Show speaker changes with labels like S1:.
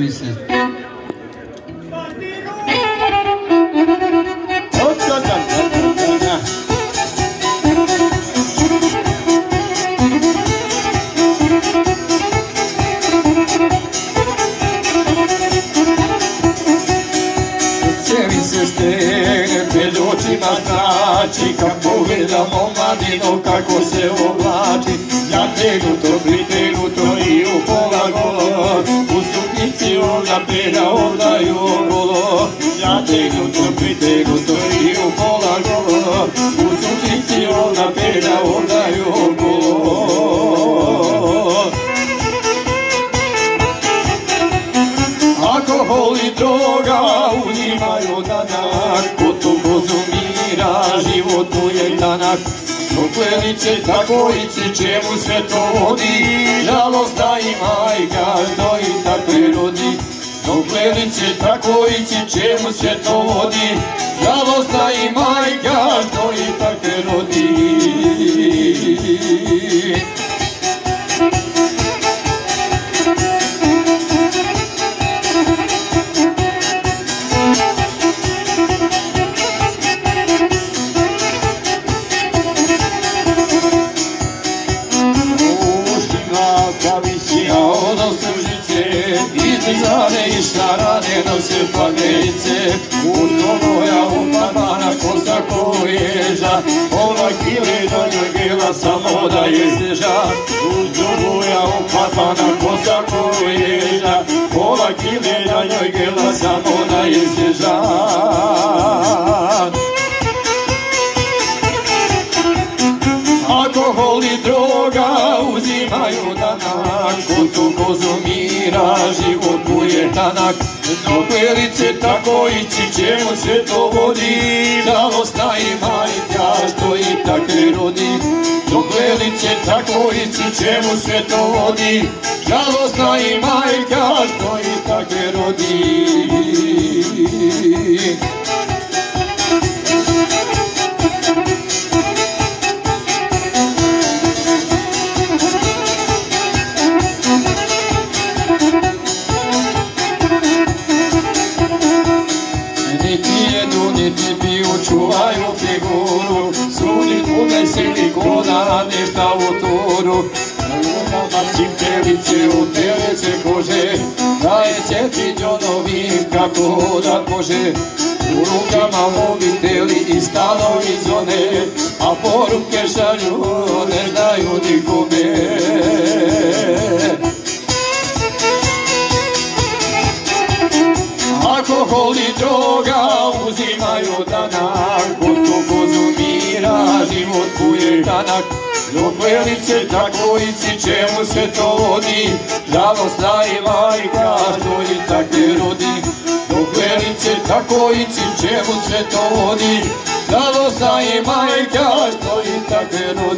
S1: Mi se zrači Kad pogledam omladinu kako se oblači Ja tegnuto, pritegnuto i u pola U suknici onda i okolo Ja tegnuto, pritegnuto i u pola golo U suknici onda peda, onda i okolo Alkohol i droga uzimaju danak Ko to konzumira, život mu je tanak. Dok lice tako ići, čemu sve to vodi Žalostna i majka, što Dok lice tako ići, čemu sve to vodi? Žalostna i izlizane i šarane nose pagelice. Usto moja upadana kosa koježa, ova kile do njoj gela samo da je steža. Usto moja upadana kosa koježa, ova kile do njoj gela samo da je steža. Alkohol i droga uzimaju danak Ko tu konzumira život mu je tanak. Dok velice tako ići čemu sve to vodi. Žalostna i majka što i takve rodi. Dok velice tako ići čemu sve to vodi. Žalostna i majka što i takve rodi jedu, niti piju, čuvaju figuru Sudi kude silikona, ništa u turu. Cipelice, u telice kože Daje ceti džonovi kako da kože. U rukama mobiteli i stanovi zone A poruke šalju, ne znaju nikome Alkohol i droga uzimaju danak Ko to konzumira, život mu je tanak Dok velice tako ići, čemu sve to vodi? Žalostna i majka, što i takve rodi tako ići, čemu sve to vodi? Žalostna i majka, što i takve rodi